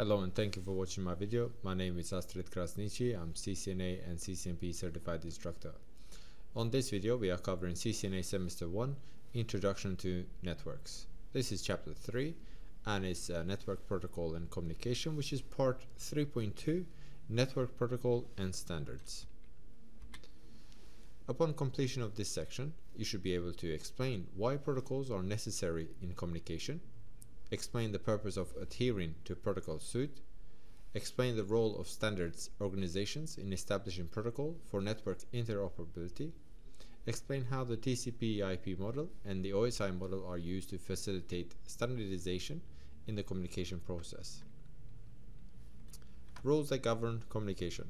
Hello and thank you for watching my video. My name is Astrit Krasniqi. I'm CCNA and CCNP certified instructor. On this video we are covering CCNA semester 1 Introduction to Networks. This is chapter 3 and it's uh, Network Protocol and Communication which is part 3.2 Network Protocol and Standards. Upon completion of this section, you should be able to explain why protocols are necessary in communication, explain the purpose of adhering to protocol suite, explain the role of standards organizations in establishing protocol for network interoperability, explain how the TCP IP model and the OSI model are used to facilitate standardization in the communication process. Rules that govern communication.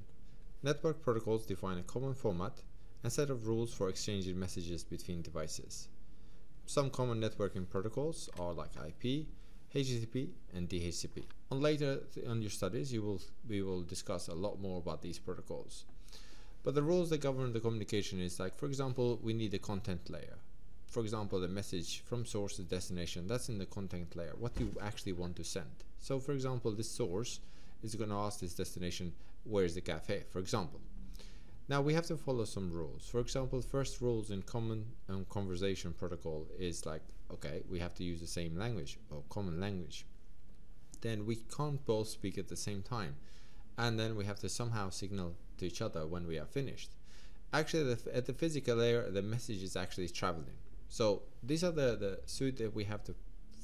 Network protocols define a common format and set of rules for exchanging messages between devices. Some common networking protocols are like IP, HTTP and DHCP. On later on your studies, you will we will discuss a lot more about these protocols. But the rules that govern the communication is like, for example, we need a content layer. For example, the message from source to destination, that's in the content layer, what you actually want to send. So for example, this source is going to ask this destination, where is the cafe, for example. Now we have to follow some rules. For example, first rules in common um, conversation protocol is like, okay, we have to use the same language or common language. Then we can't both speak at the same time. And then we have to somehow signal to each other when we are finished. Actually, the, at the physical layer, the message is actually traveling. So these are the, the suit that we have to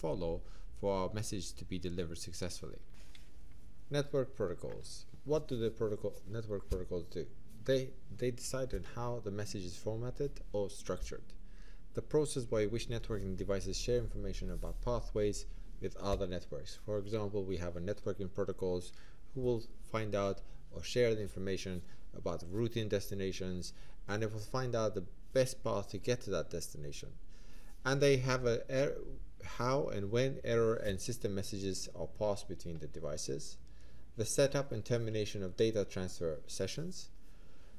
follow for our message to be delivered successfully. Network protocols. What do the protocol network protocols do? they, they decide on how the message is formatted or structured. The process by which networking devices share information about pathways with other networks. For example, we have a networking protocols who will find out or share the information about routing destinations and it will find out the best path to get to that destination. And they have a er how and when error and system messages are passed between the devices, the setup and termination of data transfer sessions,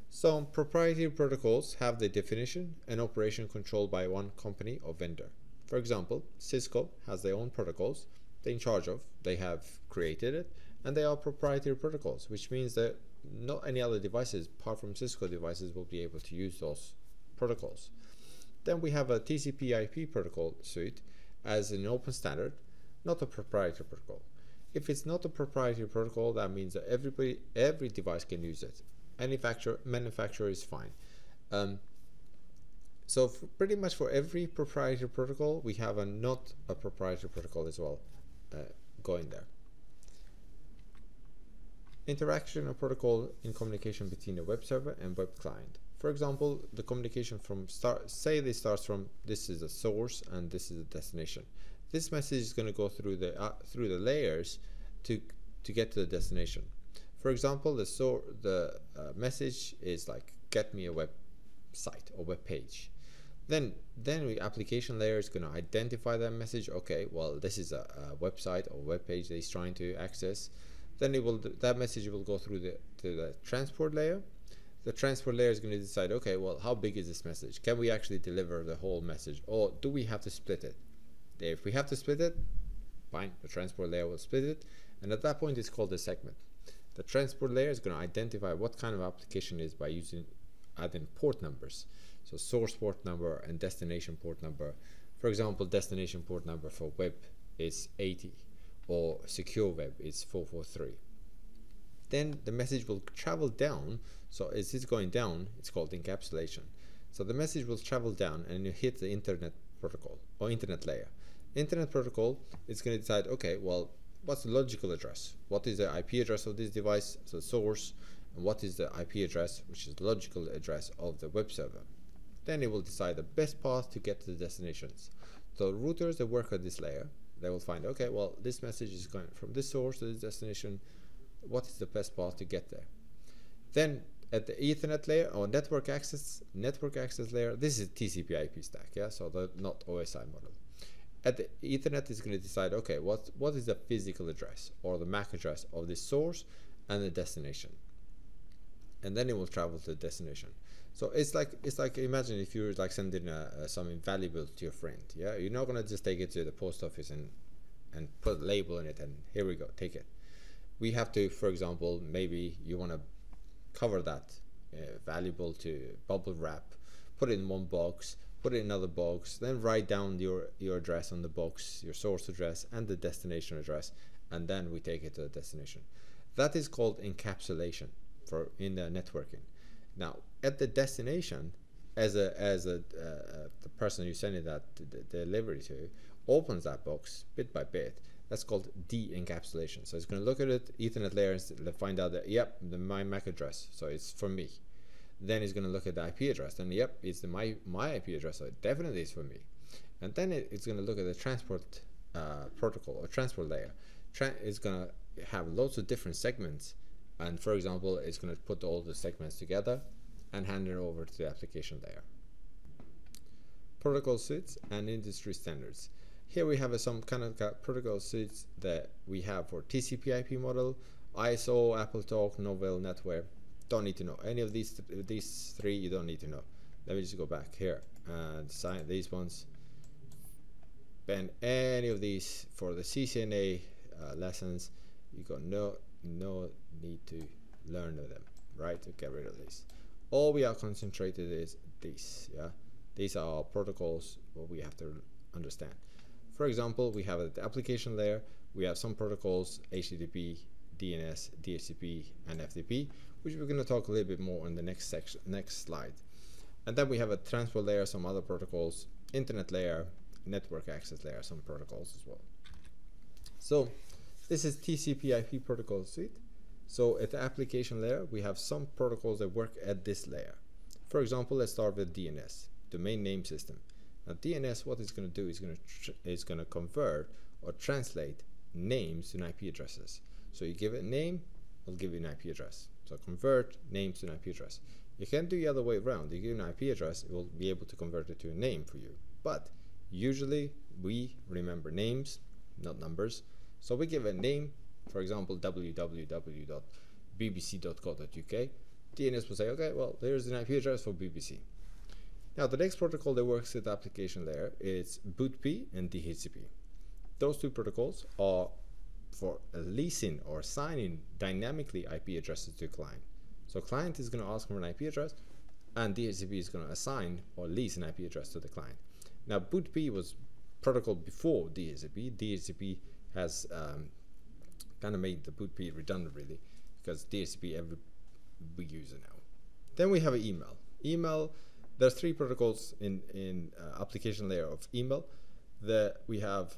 some proprietary protocols have the definition and operation controlled by one company or vendor. For example, Cisco has their own protocols they're in charge of, they have created it, and they are proprietary protocols, which means that not any other devices apart from Cisco devices will be able to use those protocols. Then we have a TCP IP protocol suite as an open standard, not a proprietary protocol. If it's not a proprietary protocol, that means that everybody, every device can use it manufacturer manufacturer is fine. Um, so pretty much for every proprietary protocol, we have a not a proprietary protocol as well uh, going there. Interaction of protocol in communication between a web server and web client. For example, the communication from start, say this starts from this is a source and this is a destination. This message is going to go through the uh, through the layers to to get to the destination. For example, the so the uh, message is like get me a website or web page. Then then the application layer is going to identify that message. Okay, well this is a, a website or web page that he's trying to access. Then it will that message will go through the to the transport layer. The transport layer is going to decide, okay, well, how big is this message? Can we actually deliver the whole message, or do we have to split it? If we have to split it, fine. The transport layer will split it, and at that point, it's called a segment. The transport layer is going to identify what kind of application is by using adding port numbers. So source port number and destination port number. For example, destination port number for web is 80 or secure web is 443. Then the message will travel down. So as it's going down, it's called encapsulation. So the message will travel down and you hit the internet protocol or internet layer. Internet protocol is going to decide, okay, well, what's the logical address? What is the IP address of this device, the source, and what is the IP address, which is the logical address of the web server. Then it will decide the best path to get to the destinations. So routers that work at this layer, they will find, okay, well, this message is going from this source to this destination. What is the best path to get there? Then at the Ethernet layer or network access, network access layer, this is TCP IP stack, yeah, so the not OSI model at the Ethernet is going to decide, okay, what, what is the physical address or the MAC address of the source and the destination. And then it will travel to the destination. So it's like it's like imagine if you're like sending a, something valuable to your friend. Yeah, you're not gonna just take it to the post office and and put a label in it and here we go, take it. we have to, for example, maybe you want to cover that uh, valuable to bubble wrap, put it in one box, put it in another box, then write down your, your address on the box, your source address and the destination address, and then we take it to the destination. That is called encapsulation for in the networking. Now, at the destination, as a as a uh, the person you sending that delivery to opens that box bit by bit, that's called de-encapsulation. So it's going to look at it, Ethernet layers, find out that, yep, the, my MAC address, so it's for me. Then it's going to look at the IP address, and yep, it's the my, my IP address, so it definitely is for me. And then it, it's going to look at the transport uh, protocol or transport layer. Tra it's going to have lots of different segments, and for example, it's going to put all the segments together and hand it over to the application layer. Protocol suites and industry standards. Here we have some kind of protocol suites that we have for TCP IP model, ISO, AppleTalk, Novell, NetWare. Don't need to know. Any of these th these three you don't need to know. Let me just go back here and sign these ones. And any of these for the CCNA uh, lessons, you got no no need to learn them, right? To get rid of these. All we are concentrated is these, yeah. These are our protocols what we have to understand. For example, we have the application layer, we have some protocols, HTTP, DNS, DHCP, and FTP, which we're going to talk a little bit more on the next section, next slide. And then we have a transport layer, some other protocols, internet layer, network access layer, some protocols as well. So this is TCP IP protocol suite. So at the application layer, we have some protocols that work at this layer. For example, let's start with DNS, domain name system. Now DNS, what it's going to do is going to is going to convert or translate names to IP addresses. So you give it a name, it'll give you an IP address. So convert name to an IP address. You can't do the other way around. You give an IP address, it will be able to convert it to a name for you. But usually we remember names, not numbers. So we give a name, for example, www.bbc.co.uk. DNS will say, okay, well, there's an IP address for BBC. Now the next protocol that works at the application layer is BOOTP and DHCP. Those two protocols are for leasing or assigning dynamically IP addresses to client. So client is going to ask for an IP address and DHCP is going to assign or lease an IP address to the client. Now BOOTP was protocol before DHCP. DHCP has um, kind of made the BOOTP redundant really because DHCP every we use it now. Then we have email. Email there's three protocols in in uh, application layer of email that we have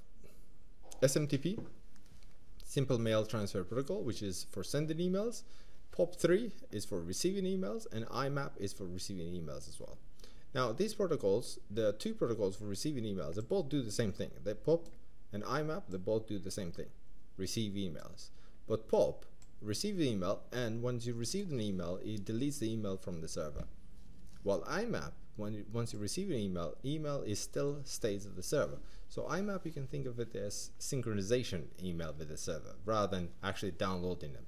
SMTP simple mail transfer protocol which is for sending emails. POP3 is for receiving emails and IMAP is for receiving emails as well. Now these protocols the two protocols for receiving emails they both do the same thing. They POP and IMAP they both do the same thing. Receive emails. But POP receives the email and once you receive an email it deletes the email from the server. While IMAP, when once you receive an email, email is still stays at the server. So IMAP, you can think of it as synchronization email with the server rather than actually downloading them.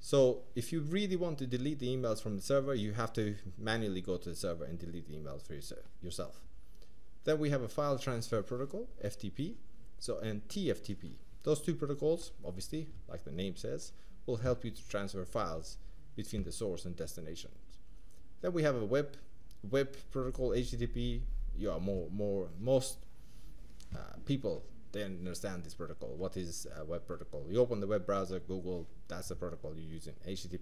So if you really want to delete the emails from the server, you have to manually go to the server and delete the emails for yourself. Then we have a file transfer protocol, FTP, so and TFTP. Those two protocols, obviously, like the name says, will help you to transfer files between the source and destination. Then we have a web web protocol HTTP. Yeah, more more most Uh, people they understand this protocol. What is a web protocol? You open the web browser, Google. That's the protocol you're using, HTTP.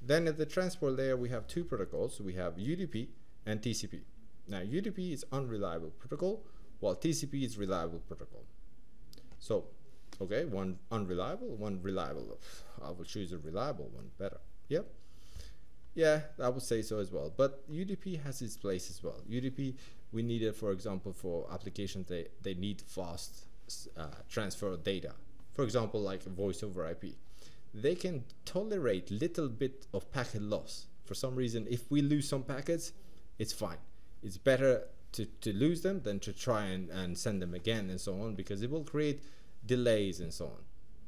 Then at the transport layer, we have two protocols. We have UDP and TCP. Now UDP is unreliable protocol, while TCP is reliable protocol. So, okay, one unreliable, one reliable. I will choose a reliable one better. Yep. Yeah, I would say so as well. But UDP has its place as well. UDP, we need it, for example, for applications that they need fast uh, transfer of data. For example, like voice over IP. They can tolerate little bit of packet loss. For some reason, if we lose some packets, it's fine. It's better to, to lose them than to try and, and send them again and so on because it will create delays and so on.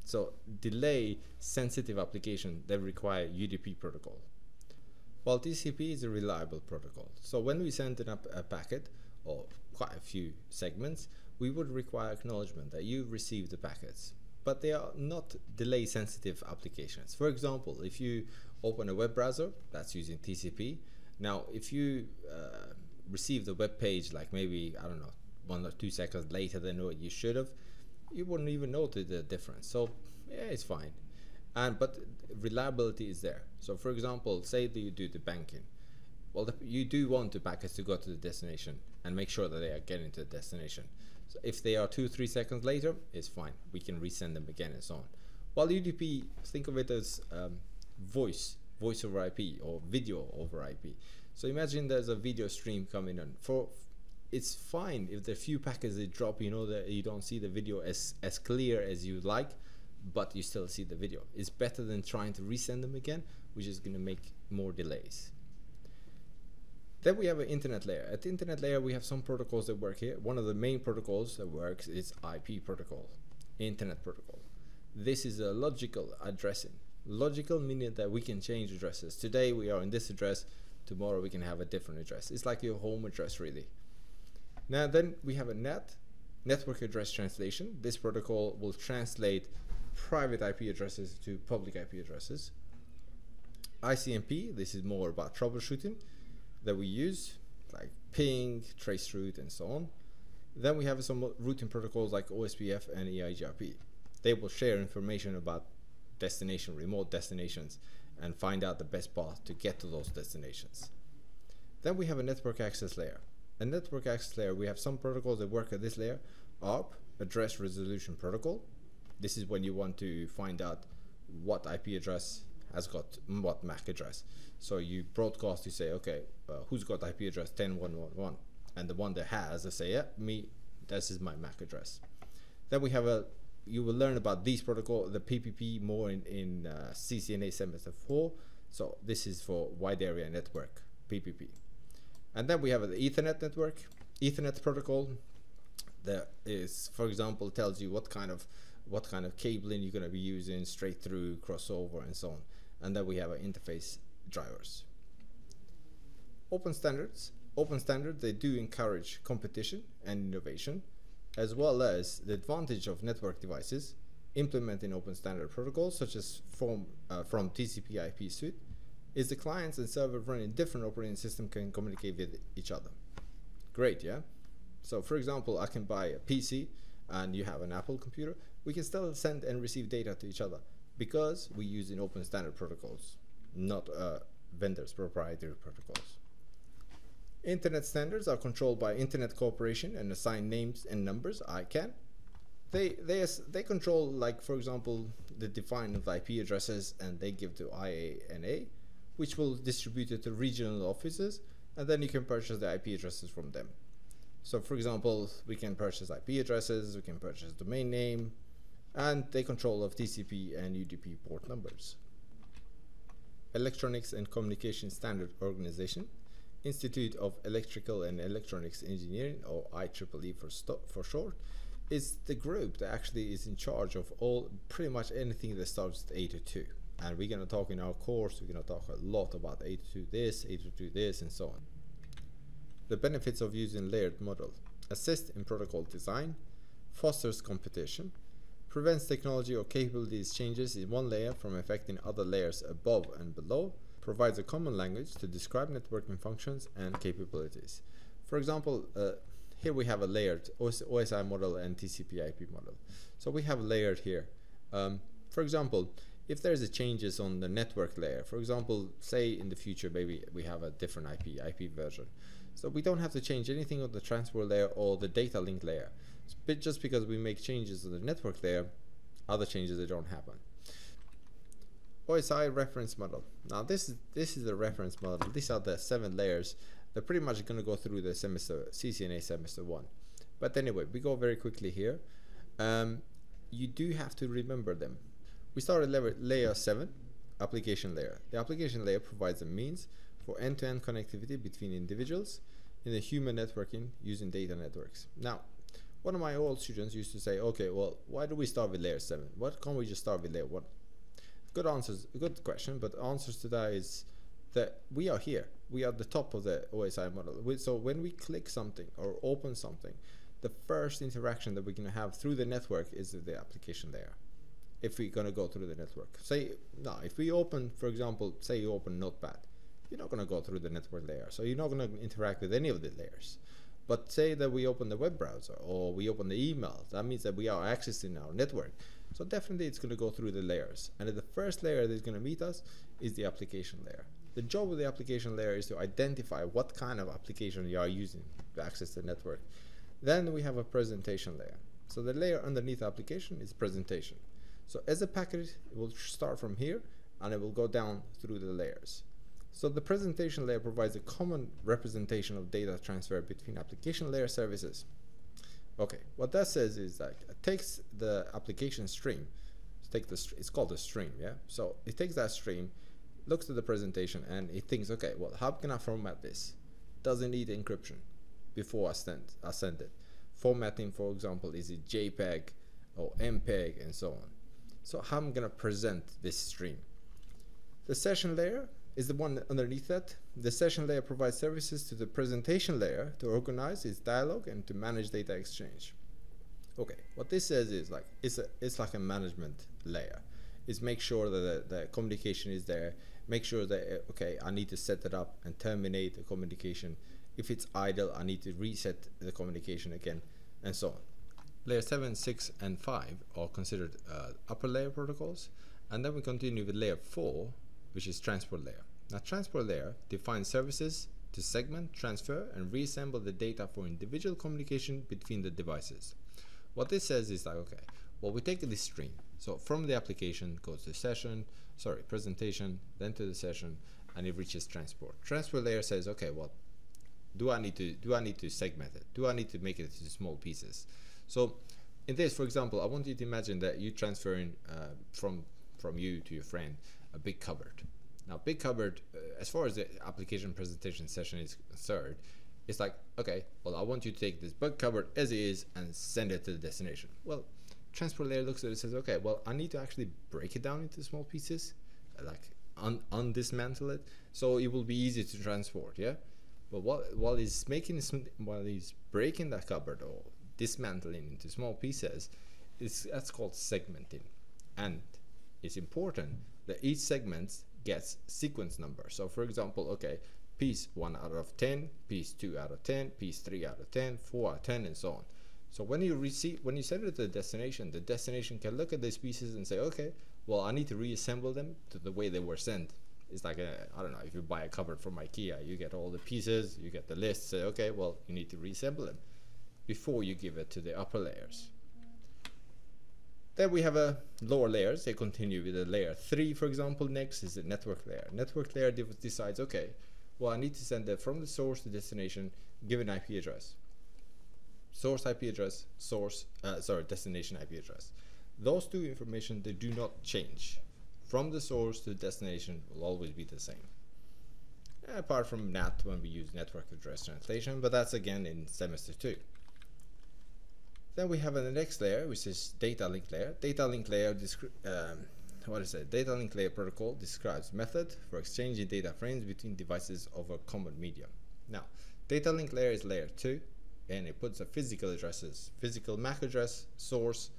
So delay sensitive application that require UDP protocol. While TCP is a reliable protocol. So when we send a packet, or quite a few segments, we would require acknowledgement that you received the packets. but they are not delay sensitive applications. For example, if you open a web browser that's using TCP, now if you uh, receive the web page like maybe, I don't know, one or two seconds later than what you should have, you wouldn't even notice the difference. So yeah, it's fine. And but reliability is there. So for example, say that you do the banking. Well, the, you do want the packets to go to the destination and make sure that they are getting to the destination. So if they are two, three seconds later, it's fine. We can resend them again and so on. While UDP, think of it as um, voice, voice over IP or video over IP. So imagine there's a video stream coming in. For it's fine if the few packets they drop, you know that you don't see the video as as clear as you'd like, but you still see the video. It's better than trying to resend them again, which is going to make more delays. Then we have an internet layer. At the internet layer, we have some protocols that work here. One of the main protocols that works is IP protocol, internet protocol. This is a logical addressing. Logical meaning that we can change addresses. Today we are in this address, tomorrow we can have a different address. It's like your home address really. Now then we have a NAT, network address translation. This protocol will translate private IP addresses to public IP addresses. ICMP, this is more about troubleshooting that we use, like ping, traceroute, and so on. Then we have some routing protocols like OSPF and EIGRP. They will share information about destination, remote destinations, and find out the best path to get to those destinations. Then we have a network access layer. A network access layer, we have some protocols that work at this layer. ARP, Address Resolution Protocol. This is when you want to find out what IP address has got what MAC address. So you broadcast, you say, okay, uh, who's got IP address 10111? And the one that has, I say, yeah, me, this is my MAC address. Then we have a, you will learn about these protocol, the PPP more in, in uh, CCNA semester 4. So this is for wide area network, PPP. And then we have the Ethernet network, Ethernet protocol that is, for example, tells you what kind of what kind of cabling you're going to be using, straight through, crossover, and so on. And then we have our interface drivers. Open standards. Open standards, they do encourage competition and innovation, as well as the advantage of network devices implementing open standard protocols, such as from, uh, from TCP IP suite, is the clients and server running different operating system can communicate with each other. Great, yeah? So for example, I can buy a PC and you have an Apple computer, we can still send and receive data to each other because we use in open standard protocols, not uh, vendors' proprietary protocols. Internet standards are controlled by Internet Corporation and assign names and numbers, ICANN. They, they, they control, like, for example, the define of IP addresses and they give to IANA, which will distribute it to regional offices, and then you can purchase the IP addresses from them. So for example, we can purchase IP addresses, we can purchase domain name, and take control of TCP and UDP port numbers. Electronics and Communication Standard Organization, Institute of Electrical and Electronics Engineering, or IEEE for, for short, is the group that actually is in charge of all pretty much anything that starts with 802. And we're going to talk in our course, we're going to talk a lot about 802 this, 802 this, and so on. The benefits of using layered model assist in protocol design, fosters competition, prevents technology or capabilities changes in one layer from affecting other layers above and below, provides a common language to describe networking functions and capabilities. For example, uh, here we have a layered OSI model and TCP IP model. So we have layered here. Um, for example, if there's a changes on the network layer, for example, say in the future maybe we have a different IP, IP version. So we don't have to change anything on the transport layer or the data link layer but just because we make changes to the network layer, other changes they don't happen. OSI reference model. Now this is this is the reference model. These are the seven layers. They're pretty much going to go through the semester CCNA semester one. But anyway, we go very quickly here. Um, you do have to remember them. We start at layer, layer 7, application layer. The application layer provides a means for end-to-end -end connectivity between individuals in the human networking using data networks. Now, one of my old students used to say, okay, well, why do we start with layer 7? What can't we just start with layer 1? Good answers, good question, but answers to that is that we are here. We are the top of the OSI model. So when we click something or open something, the first interaction that we're going to have through the network is the application layer. if we're going to go through the network. Say, no, if we open, for example, say you open Notepad, you're not going to go through the network layer. So you're not going to interact with any of the layers. But say that we open the web browser or we open the email, that means that we are accessing our network. So definitely it's going to go through the layers. And the first layer that is going to meet us is the application layer. The job of the application layer is to identify what kind of application you are using to access the network. Then we have a presentation layer. So the layer underneath application is presentation. So as a packet, it will start from here and it will go down through the layers. So the presentation layer provides a common representation of data transfer between application layer services. Okay, what that says is that it takes the application stream, take the it's called a stream, yeah. So it takes that stream, looks at the presentation, and it thinks, okay, well, how can I format this? Doesn't need encryption before I send I send it. Formatting, for example, is it JPEG or MPEG and so on. So how am I'm gonna present this stream. The session layer is the one underneath that. The session layer provides services to the presentation layer to organize its dialogue and to manage data exchange. Okay, what this says is like it's a it's like a management layer. It's make sure that the, the communication is there. Make sure that okay, I need to set it up and terminate the communication. If it's idle, I need to reset the communication again, and so on. Layer 7, 6, and 5 are considered uh, upper layer protocols, and then we continue with layer 4, which is transport layer. Now transport layer defines services to segment, transfer, and reassemble the data for individual communication between the devices. What this says is like, okay, well, we take this stream. So from the application goes to session, sorry, presentation, then to the session, and it reaches transport. Transport layer says, okay, well, do I need to do I need to segment it? Do I need to make it into small pieces? So in this, for example, I want you to imagine that you transferring uh, from from you to your friend a big cupboard. Now, big cupboard, uh, as far as the application presentation session is concerned, it's like, okay, well, I want you to take this big cupboard as it is and send it to the destination. Well, transport layer looks at it and says, okay, well, I need to actually break it down into small pieces, like un undismantle it, so it will be easy to transport, yeah? But while, while he's making, while he's breaking that cupboard or dismantling into small pieces, it's, that's called segmenting. And it's important that each segment gets sequence number. So for example, okay, piece 1 out of 10, piece 2 out of 10, piece 3 out of 10, 4 out of 10, and so on. So when you receive, when you send it to the destination, the destination can look at these pieces and say, okay, well, I need to reassemble them to the way they were sent. It's like I don't know, if you buy a cupboard from IKEA, you get all the pieces, you get the list, say, okay, well, you need to reassemble them before you give it to the upper layers. Then we have a lower layers. They continue with a layer three, for example. Next is the network layer. Network layer decides, okay, well, I need to send it from the source to destination, given IP address. Source IP address, source, uh, sorry, destination IP address. Those two information, they do not change. From the source to the destination will always be the same. Apart from NAT when we use network address translation, but that's again in semester two. Then we have the next layer, which is data link layer. Data link layer, um, what is it? Data link layer protocol describes method for exchanging data frames between devices over common medium. Now, data link layer is layer two, and it puts the physical addresses, physical MAC address, source,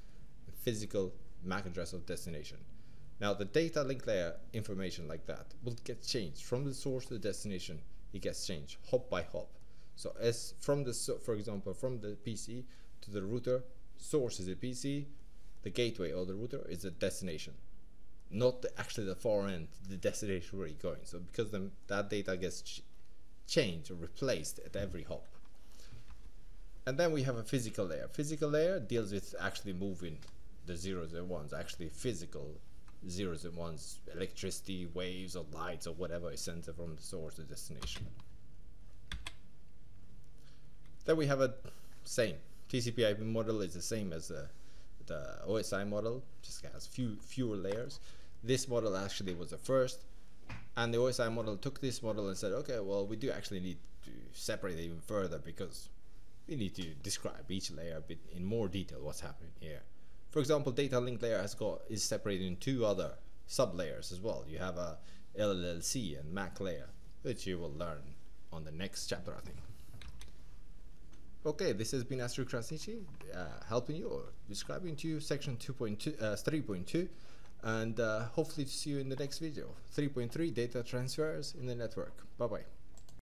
physical MAC address of destination. Now, the data link layer information like that will get changed from the source to the destination. It gets changed hop by hop. So as from the, for example, from the PC to the router. Source is a PC. The gateway or the router is the destination, not the, actually the far end, the destination where you're going. So because the, that data gets ch changed or replaced at every hop. And then we have a physical layer. Physical layer deals with actually moving the zeros and ones, actually physical zeros and ones, electricity, waves, or lights, or whatever is sent from the source to destination. Then we have a same TCP/IP model is the same as the, the OSI model, just has few fewer layers. This model actually was the first, and the OSI model took this model and said, okay, well, we do actually need to separate it even further because we need to describe each layer a bit in more detail what's happening here. For example, data link layer has got is separated in two other sub layers as well. You have a LLC and MAC layer, which you will learn on the next chapter, I think. Okay, this has been Astrit Krasniqi uh, helping you or describing to you section 2.2, uh, 3.2 and uh, hopefully to see you in the next video. 3.3 data transfers in the network. Bye bye.